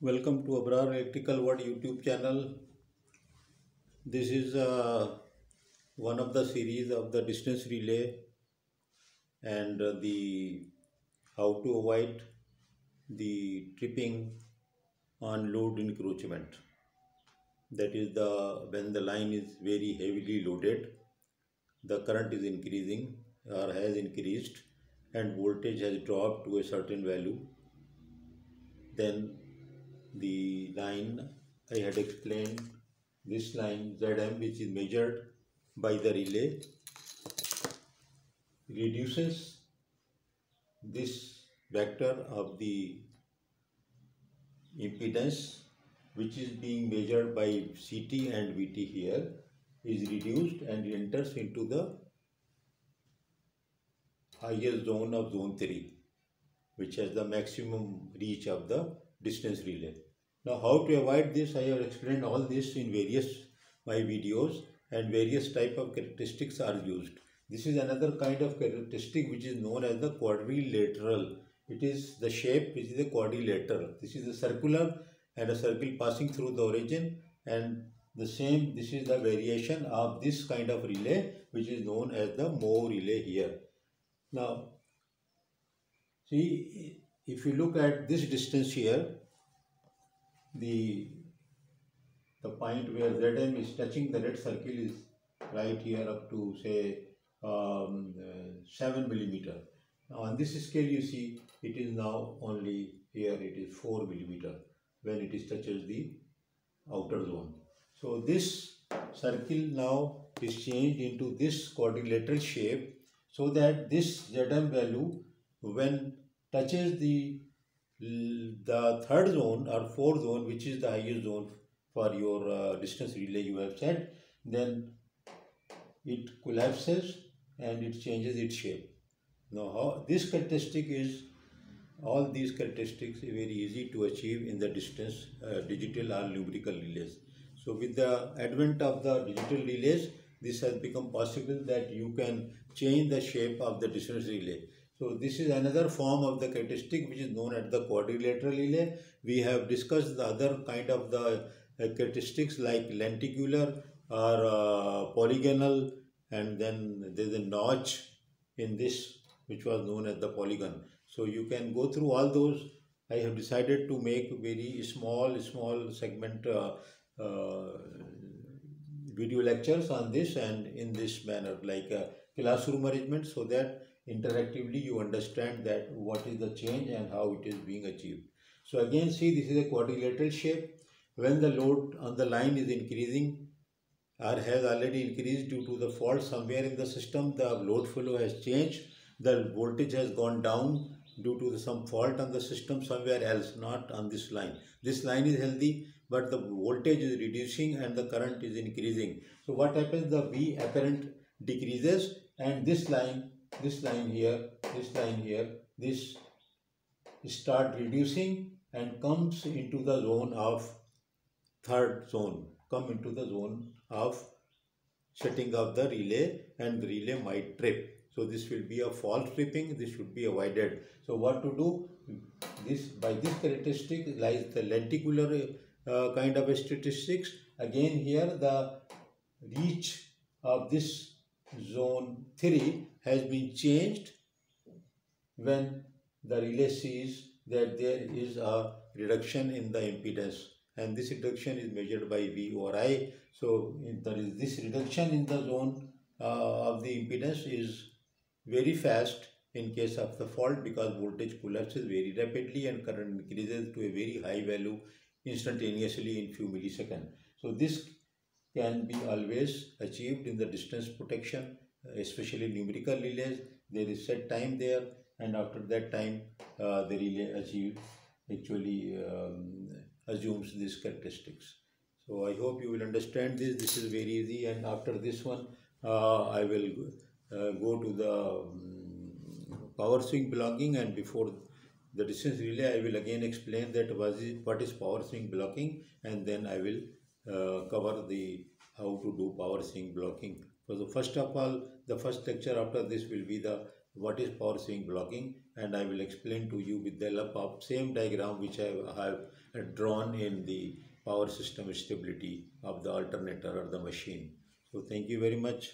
Welcome to Abrar Electrical World YouTube channel. This is uh, one of the series of the distance relay and uh, the how to avoid the tripping on load encroachment. That is the when the line is very heavily loaded, the current is increasing or has increased and voltage has dropped to a certain value then the line I had explained this line Zm which is measured by the relay reduces this vector of the impedance which is being measured by CT and VT here is reduced and enters into the highest zone of zone 3 which has the maximum reach of the distance relay. Now how to avoid this I have explained all this in various my videos and various type of characteristics are used. This is another kind of characteristic which is known as the quadrilateral. It is the shape which is a quadrilateral. This is a circular and a circle passing through the origin and the same this is the variation of this kind of relay which is known as the mho relay here. Now see if you look at this distance here the the point where Zm is touching the red circle is right here up to say um, uh, 7 millimeter. Now on this scale you see it is now only here it is 4 millimeter when it is touches the outer zone. So this circle now is changed into this quadrilateral shape so that this Zm value when touches the the third zone or fourth zone which is the highest zone for your uh, distance relay you have said then it collapses and it changes its shape. Now how this characteristic is all these characteristics are very easy to achieve in the distance uh, digital or numerical relays. So with the advent of the digital relays this has become possible that you can change the shape of the distance relay so this is another form of the characteristic which is known as the quadrilateral relay. We have discussed the other kind of the uh, characteristics like lenticular or uh, polygonal and then there is a notch in this which was known as the polygon. So you can go through all those. I have decided to make very small, small segment uh, uh, video lectures on this and in this manner like a classroom arrangement so that interactively you understand that what is the change and how it is being achieved. So again see this is a quadrilateral shape. When the load on the line is increasing or has already increased due to the fault somewhere in the system, the load flow has changed, the voltage has gone down due to some fault on the system somewhere else, not on this line. This line is healthy, but the voltage is reducing and the current is increasing. So what happens? The V apparent decreases and this line this line here, this line here, this start reducing and comes into the zone of third zone, come into the zone of setting up the relay and the relay might trip. So this will be a false tripping, this should be avoided. So what to do? This By this characteristic lies the lenticular uh, kind of statistics. Again here the reach of this zone 3 has been changed when the relay sees that there is a reduction in the impedance and this reduction is measured by V or I. So there is this reduction in the zone uh, of the impedance is very fast in case of the fault because voltage collapses very rapidly and current increases to a very high value instantaneously in few milliseconds. So this can be always achieved in the distance protection especially numerical relays there is set time there and after that time uh, the relay achieve actually um, assumes these characteristics. So i hope you will understand this. This is very easy and after this one uh, i will uh, go to the um, power swing blocking and before the distance relay i will again explain that what is, what is power swing blocking and then i will uh, cover the how to do power swing blocking so first of all, the first lecture after this will be the what is power swing blocking and I will explain to you with the help of same diagram which I have drawn in the power system stability of the alternator or the machine. So thank you very much.